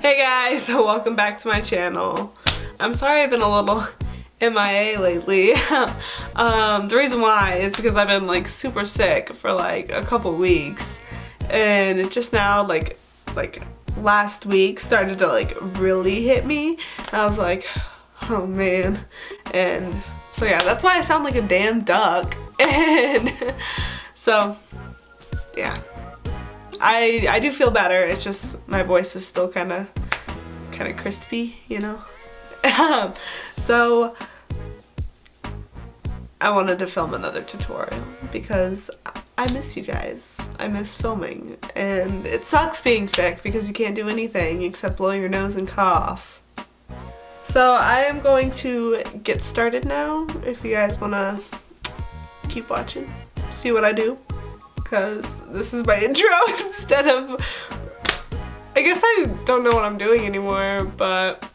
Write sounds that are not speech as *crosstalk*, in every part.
Hey guys, *laughs* welcome back to my channel. I'm sorry I've been a little MIA lately. *laughs* um, the reason why is because I've been like super sick for like a couple weeks. And it just now like like last week started to like really hit me. And I was like oh man. And so yeah that's why I sound like a damn duck. *laughs* And so yeah I I do feel better it's just my voice is still kind of kind of crispy you know *laughs* so I wanted to film another tutorial because I miss you guys. I miss filming and it sucks being sick because you can't do anything except blow your nose and cough. So I am going to get started now if you guys want to keep watching, see what I do because this is my *laughs* intro instead of I guess I don't know what I'm doing anymore but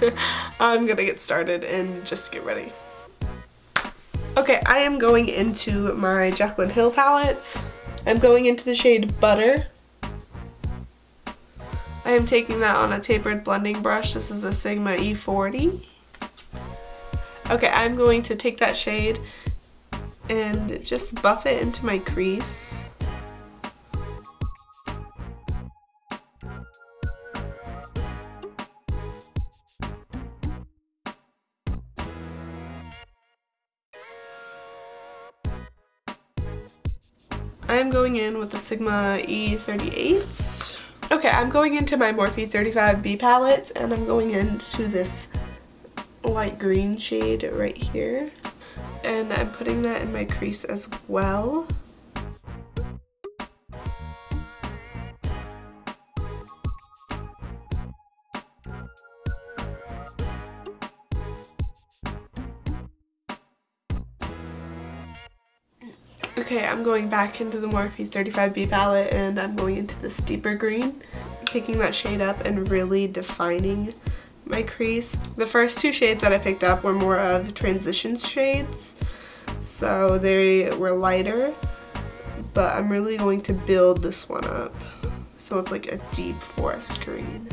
*laughs* I'm gonna get started and just get ready. Okay, I am going into my Jaclyn Hill palette. I'm going into the shade Butter. I am taking that on a tapered blending brush. This is a Sigma E40. Okay, I'm going to take that shade and just buff it into my crease. I'm going in with the Sigma E38. Okay, I'm going into my Morphe 35B palette and I'm going into this light green shade right here. And I'm putting that in my crease as well. Okay, I'm going back into the Morphe 35B palette and I'm going into this deeper green, picking that shade up and really defining my crease. The first two shades that I picked up were more of transition shades, so they were lighter, but I'm really going to build this one up. So it's like a deep forest green.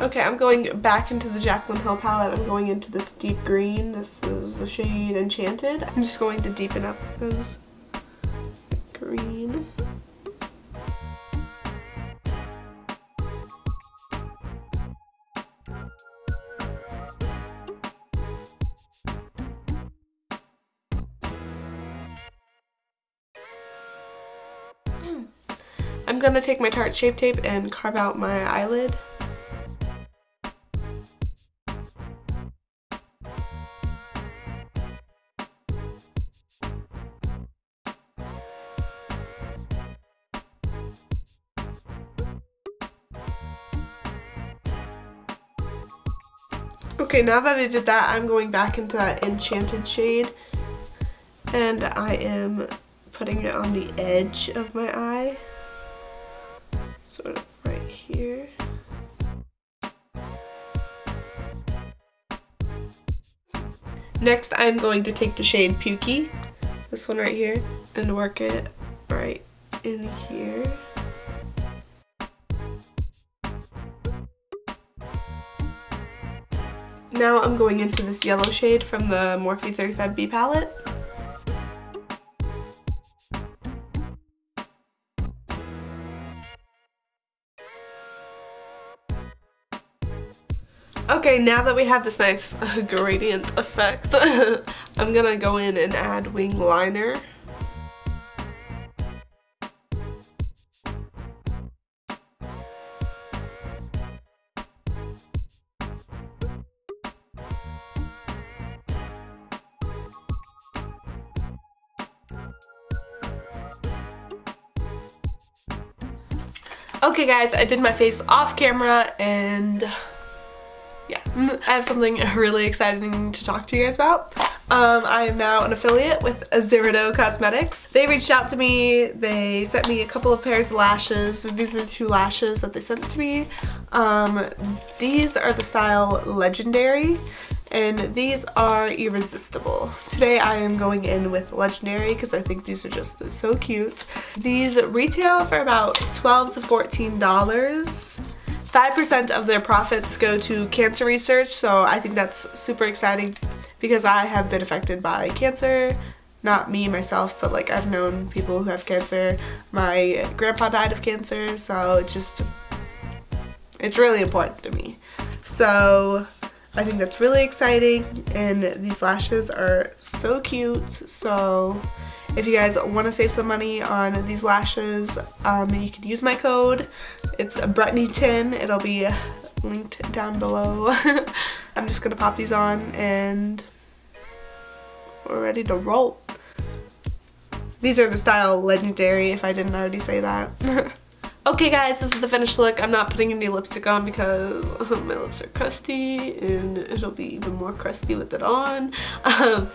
Okay, I'm going back into the Jaclyn Hill palette. I'm going into this deep green. This is the shade Enchanted. I'm just going to deepen up those green. *clears throat* I'm to take my Tarte Shape Tape and carve out my eyelid. Okay, now that I did that, I'm going back into that Enchanted shade. And I am putting it on the edge of my eye. Sort of right here. Next, I'm going to take the shade Pukey, this one right here, and work it right in here. Now I'm going into this yellow shade from the Morphe 35B palette. Okay, now that we have this nice *laughs* gradient effect, *laughs* I'm gonna go in and add wing liner. Okay guys, I did my face off camera and yeah, I have something really exciting to talk to you guys about. Um, I am now an affiliate with Azeredo Cosmetics. They reached out to me, they sent me a couple of pairs of lashes. These are the two lashes that they sent to me. Um, these are the style Legendary and these are irresistible. Today I am going in with Legendary because I think these are just so cute. These retail for about 12 to $14. 5% of their profits go to cancer research, so I think that's super exciting because I have been affected by cancer. Not me myself, but like I've known people who have cancer. My grandpa died of cancer, so it's just, it's really important to me. So I think that's really exciting and these lashes are so cute. So if you guys want to save some money on these lashes, um, you can use my code. It's a Brettney10. It'll be linked down below. *laughs* I'm just to pop these on and we're ready to roll. These are the style Legendary, if I didn't already say that. *laughs* Okay guys, this is the finished look. I'm not putting any lipstick on because my lips are crusty and it'll be even more crusty with it on. Um,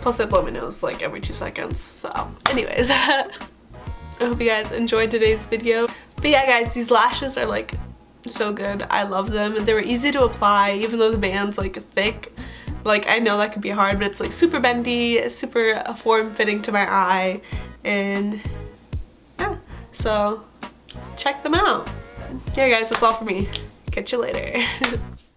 plus I blow my nose like every two seconds. So anyways, *laughs* I hope you guys enjoyed today's video. But yeah guys, these lashes are like so good. I love them. They were easy to apply even though the band's like thick. Like I know that could be hard but it's like super bendy, super form-fitting to my eye and yeah. So check them out. Yeah guys, that's all for me. Catch you later. *laughs*